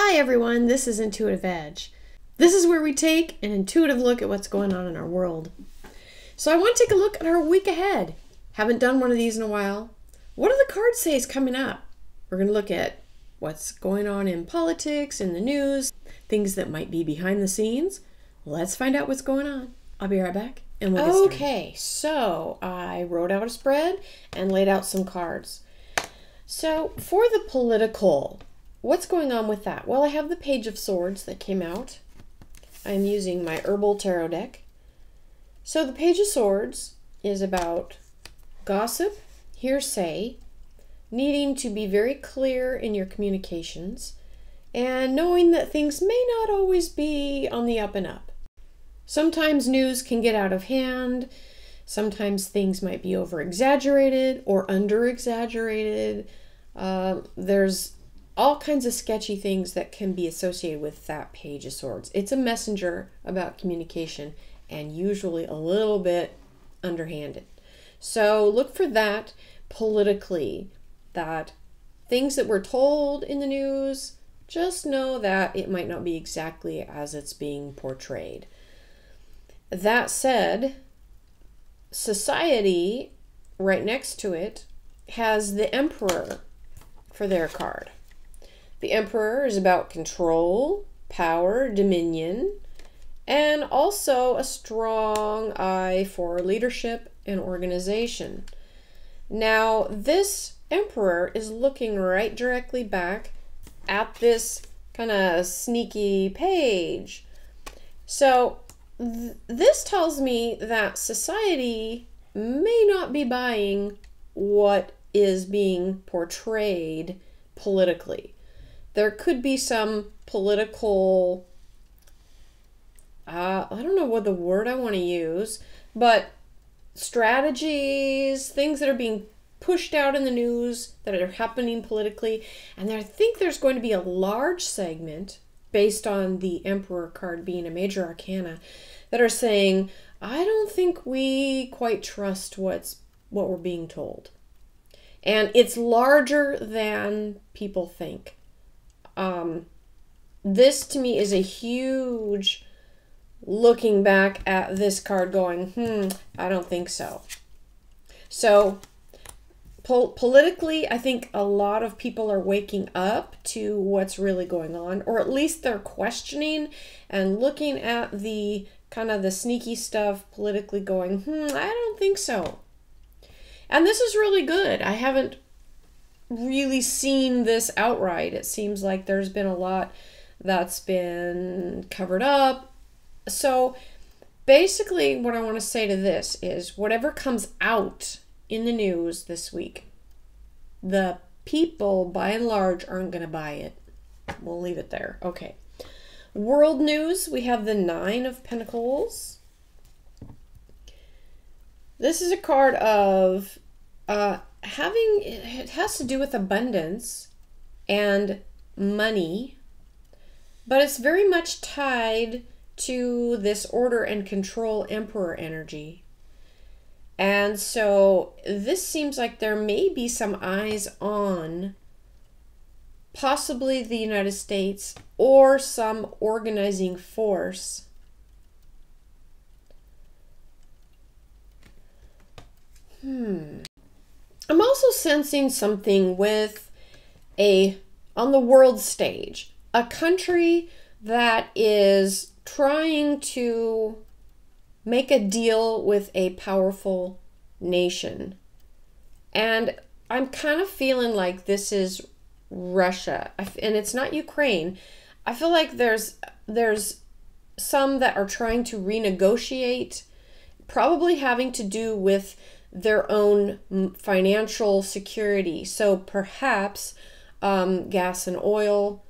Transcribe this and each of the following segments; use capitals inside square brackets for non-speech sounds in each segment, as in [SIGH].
Hi everyone, this is Intuitive Edge. This is where we take an intuitive look at what's going on in our world. So I want to take a look at our week ahead. Haven't done one of these in a while. What do the cards say is coming up? We're going to look at what's going on in politics, in the news, things that might be behind the scenes. Let's find out what's going on. I'll be right back. And we'll. Okay, so I wrote out a spread and laid out some cards. So for the political, what's going on with that? Well, I have the Page of Swords that came out. I'm using my Herbal Tarot deck. So the Page of Swords is about gossip, hearsay, needing to be very clear in your communications, and knowing that things may not always be on the up and up. Sometimes news can get out of hand. Sometimes things might be over exaggerated or under exaggerated. Uh, there's all kinds of sketchy things that can be associated with that Page of Swords. It's a messenger about communication and usually a little bit underhanded. So look for that politically, that things that were told in the news, just know that it might not be exactly as it's being portrayed. That said, society right next to it has the emperor for their card. The Emperor is about control, power, dominion, and also a strong eye for leadership and organization. Now, this Emperor is looking right directly back at this kind of sneaky page. So, th this tells me that society may not be buying what is being portrayed politically there could be some political uh, I don't know what the word I want to use, but strategies, things that are being pushed out in the news that are happening politically. And I think there's going to be a large segment based on the Emperor card being a major arcana that are saying, I don't think we quite trust what's what we're being told. And it's larger than people think. Um, this to me is a huge looking back at this card going, hmm, I don't think so. So, pol- politically, I think a lot of people are waking up to what's really going on, or at least they're questioning and looking at the kind of the sneaky stuff politically going, hmm, I don't think so. And this is really good. I haven't really seen this outright. It seems like there's been a lot that's been covered up. So basically, what I want to say to this is whatever comes out in the news this week, the people by and large aren't going to buy it. We'll leave it there. Okay. World news, we have the Nine of Pentacles. This is a card of uh, having it has to do with abundance and money, but it's very much tied to this order and control emperor energy. And so this seems like there may be some eyes on possibly the United States or some organizing force. Hmm. I'm also sensing something with a on the world stage, a country that is trying to make a deal with a powerful nation. And I'm kind of feeling like this is Russia and it's not Ukraine. I feel like there's there's some that are trying to renegotiate probably having to do with their own financial security. So perhaps um, gas and oil.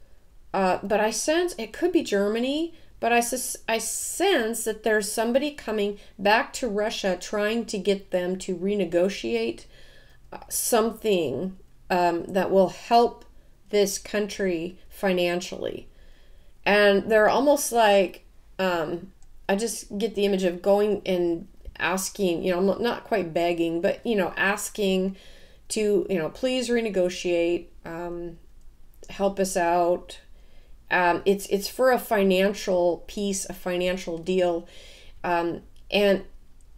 Uh, but I sense it could be Germany, but I, I sense that there's somebody coming back to Russia trying to get them to renegotiate uh, something um, that will help this country financially. And they're almost like, um, I just get the image of going and asking, you know, not quite begging, but, you know, asking to, you know, please renegotiate, um, help us out. Um, it's it's for a financial piece, a financial deal, um, and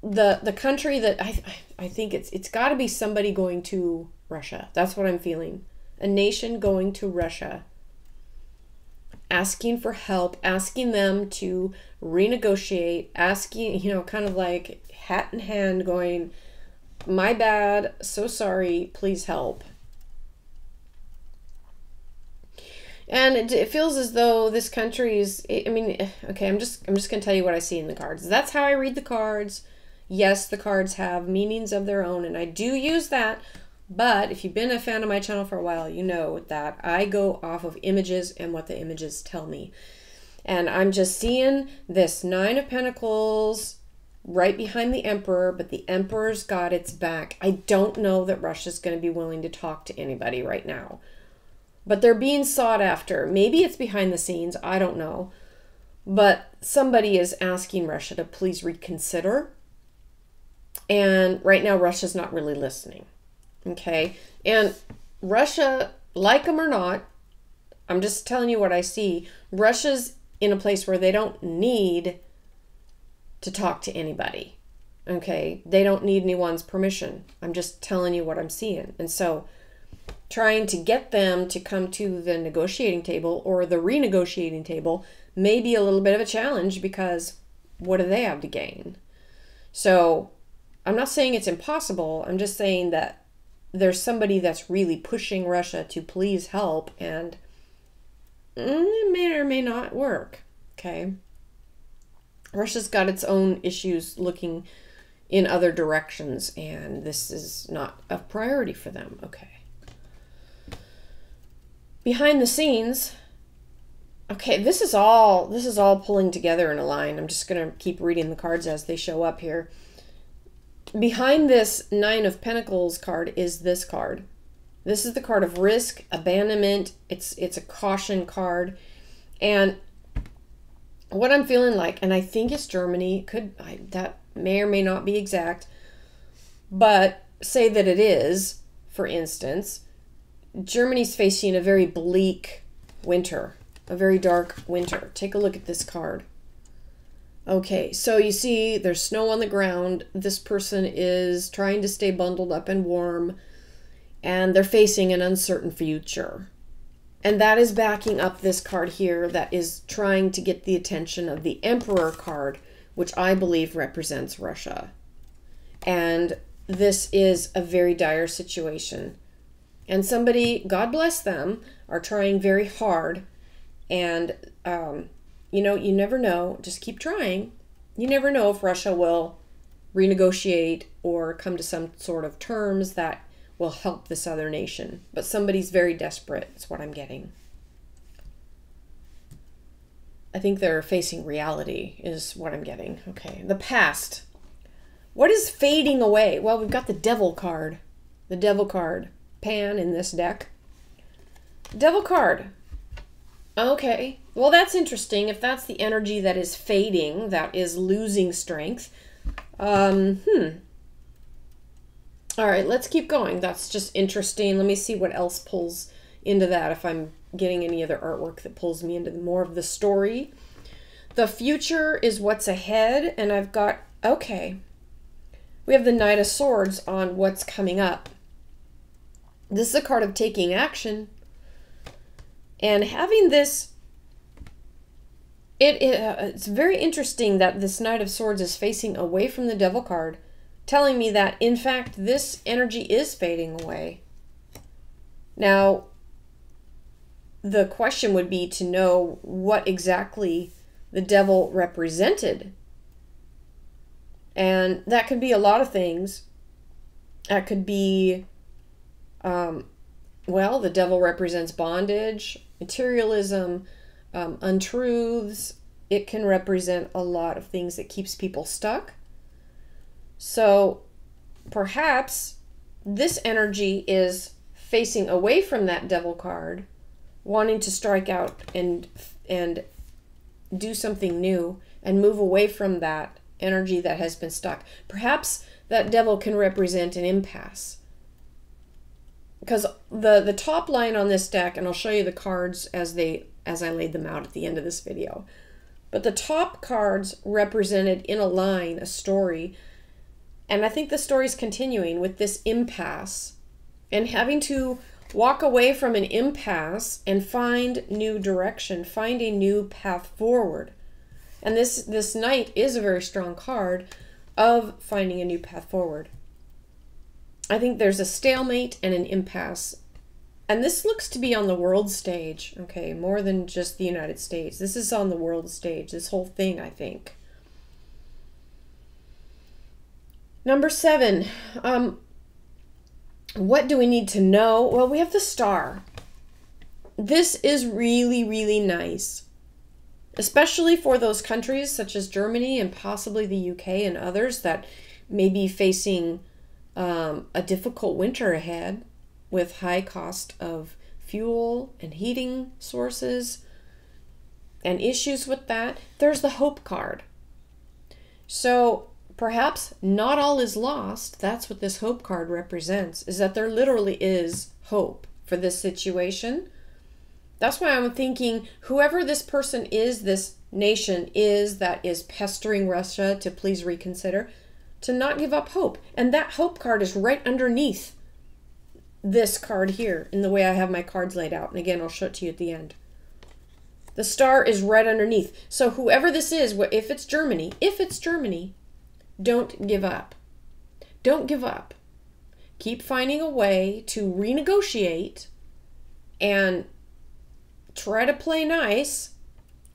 the the country that I I think it's it's got to be somebody going to Russia. That's what I'm feeling. A nation going to Russia, asking for help, asking them to renegotiate, asking you know, kind of like hat in hand, going, "My bad, so sorry, please help." and it, it, feels as though this country is i mean okay i'm just i'm just going to tell you what i see in the cards that's how i read the cards yes the cards have meanings of their own and i do use that but if you've been a fan of my channel for a while you know that i go off of images and what the images tell me and i'm just seeing this nine of pentacles right behind the emperor but the emperor's got its back i don't know that russia's going to be willing to talk to anybody right now but they're being sought after. Maybe it's behind the scenes, I don't know. But somebody is asking Russia to please reconsider. And right now, Russia's not really listening. Okay. And Russia, like them or not, I'm just telling you what I see. Russia's in a place where they don't need to talk to anybody. Okay. They don't need anyone's permission. I'm just telling you what I'm seeing. And so, trying to get them to come to the negotiating table or the renegotiating table may be a little bit of a challenge because what do they have to gain? So I'm not saying it's impossible. I'm just saying that there's somebody that's really pushing Russia to please help and mm, it may or may not work. Okay. Russia's got its own issues looking in other directions, and this is not a priority for them. Okay behind the scenes okay this is all this is all pulling together in a line i'm just going to keep reading the cards as they show up here behind this nine of pentacles card is this card this is the card of risk abandonment it's it's a caution card and what i'm feeling like and i think it's germany could I, that may or may not be exact but say that it is for instance Germany's facing a very bleak winter, a very dark winter. Take a look at this card. Okay, so you see there's snow on the ground. This person is trying to stay bundled up and warm, and they're facing an uncertain future. And that is backing up this card here that is trying to get the attention of the Emperor card, which I believe represents Russia. And this is a very dire situation and somebody, God bless them, are trying very hard. And, um, you know, you never know. Just keep trying. You never know if Russia will renegotiate or come to some sort of terms that will help this other nation. But somebody's very desperate, is what I'm getting. I think they're facing reality, is what I'm getting. Okay, the past. What is fading away? Well, we've got the devil card. The devil card pan in this deck. Devil card. Okay. Well, that's interesting. If that's the energy that is fading, that is losing strength. Um, hmm. All right, let's keep going. That's just interesting. Let me see what else pulls into that if I'm getting any other artwork that pulls me into more of the story. The future is what's ahead, and I've got, okay. We have the Knight of Swords on what's coming up. This is a card of taking action. And having this, it, it uh, it's very interesting that this Knight of Swords is facing away from the Devil card, telling me that, in fact, this energy is fading away. Now, the question would be to know what exactly the devil represented. And that could be a lot of things. That could be um, well, the devil represents bondage, materialism, um, untruths. It can represent a lot of things that keeps people stuck. So perhaps this energy is facing away from that devil card, wanting to strike out and and do something new and move away from that energy that has been stuck. Perhaps that devil can represent an impasse because the the top line on this deck and I'll show you the cards as they as I laid them out at the end of this video. But the top cards represented in a line a story. And I think the story is continuing with this impasse and having to walk away from an impasse and find new direction, find a new path forward. And this this knight is a very strong card of finding a new path forward. I think there's a stalemate and an impasse. And this looks to be on the world stage, okay, more than just the United States. This is on the world stage, this whole thing, I think. Number seven, um, what do we need to know? Well, we have the star. This is really, really nice, especially for those countries such as Germany and possibly the UK and others that may be facing um, a difficult winter ahead with high cost of fuel and heating sources and issues with that. There's the hope card. So perhaps not all is lost. That's what this hope card represents, is that there literally is hope for this situation. That's why I'm thinking whoever this person is, this nation is that is pestering Russia to please reconsider, to not give up hope. And that hope card is right underneath this card here in the way I have my cards laid out. And again, I'll show it to you at the end. The star is right underneath. So whoever this is, if it's Germany, if it's Germany, don't give up. Don't give up. Keep finding a way to renegotiate and try to play nice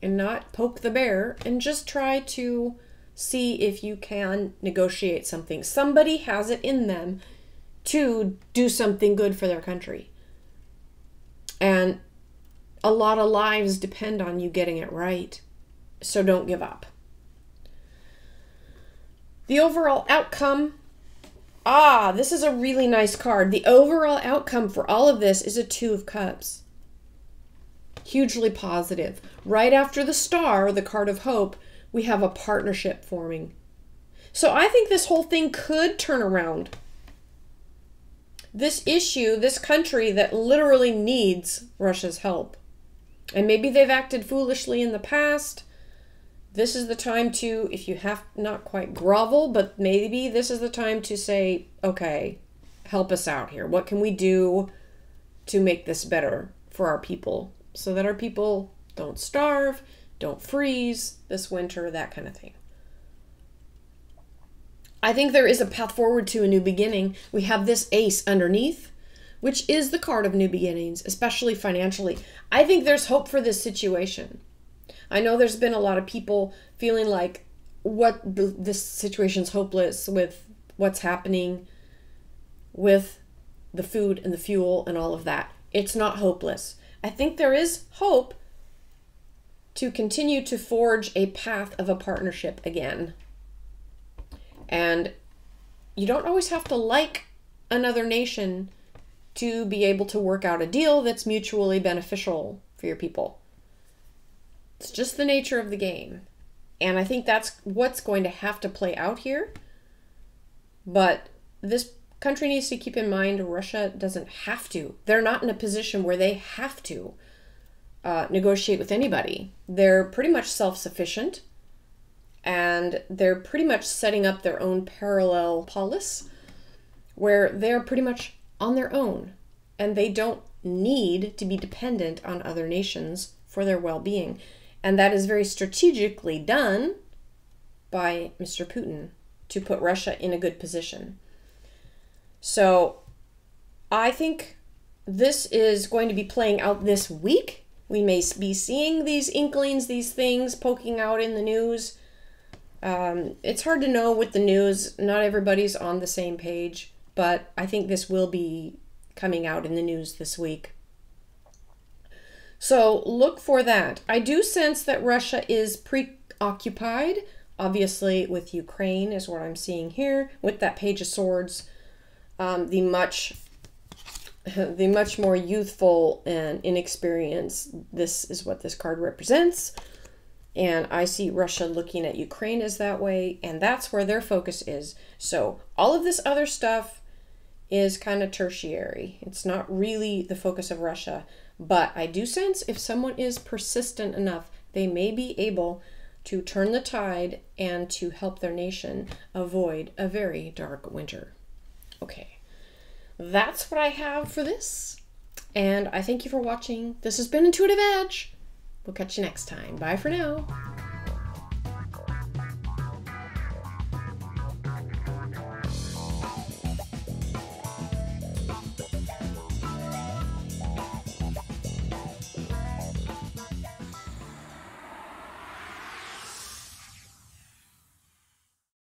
and not poke the bear and just try to see if you can negotiate something. Somebody has it in them to do something good for their country. And a lot of lives depend on you getting it right. So don't give up. The overall outcome. Ah, this is a really nice card. The overall outcome for all of this is a Two of Cups. Hugely positive. Right after the star, the card of hope, we have a partnership forming. So I think this whole thing could turn around. This issue, this country that literally needs Russia's help. And maybe they've acted foolishly in the past this is the time to, if you have not quite grovel, but maybe this is the time to say, okay, help us out here. What can we do to make this better for our people so that our people don't starve, don't freeze this winter, that kind of thing. I think there is a path forward to a new beginning. We have this ace underneath, which is the card of new beginnings, especially financially. I think there's hope for this situation. I know there's been a lot of people feeling like what this situation's hopeless with what's happening with the food and the fuel and all of that. It's not hopeless. I think there is hope to continue to forge a path of a partnership again. And you don't always have to like another nation to be able to work out a deal that's mutually beneficial for your people. It's just the nature of the game. And I think that's what's going to have to play out here. But this country needs to keep in mind Russia doesn't have to. They're not in a position where they have to uh, negotiate with anybody. They're pretty much self sufficient and they're pretty much setting up their own parallel polis where they're pretty much on their own and they don't need to be dependent on other nations for their well being. And that is very strategically done by Mr. Putin to put Russia in a good position. So I think this is going to be playing out this week. We may be seeing these inklings, these things poking out in the news. Um, it's hard to know with the news. Not everybody's on the same page, but I think this will be coming out in the news this week. So look for that. I do sense that Russia is preoccupied, obviously, with Ukraine, is what I'm seeing here, with that Page of Swords, um, the much [LAUGHS] the much more youthful and inexperienced. This is what this card represents. And I see Russia looking at Ukraine as that way, and that's where their focus is. So all of this other stuff is kind of tertiary. It's not really the focus of Russia. But I do sense if someone is persistent enough, they may be able to turn the tide and to help their nation avoid a very dark winter. Okay, that's what I have for this. And I thank you for watching. This has been Intuitive Edge. We'll catch you next time. Bye for now.